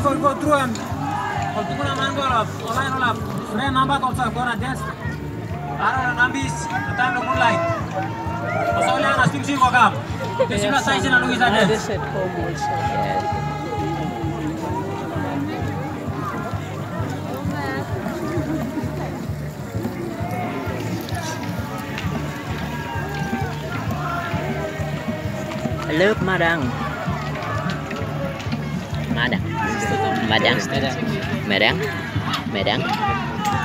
Before we go through them, kalau tukuna mango la, online la, friend number also gonna dance. Ara nambis, time no moonlight. Pasal yang asing sih kok kam. Kesima size na lugi sa dance. This. Yes. Hello, Madang. Madang. Madang. Madang. Madang.